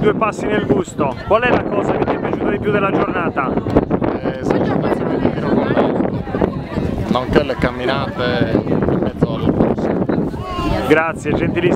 due passi nel gusto. Qual è la cosa che ti è piaciuta di più della giornata? Eh, soddisfazione di tiro con nonché le camminate in mezzo al posto. Grazie, gentilissimo.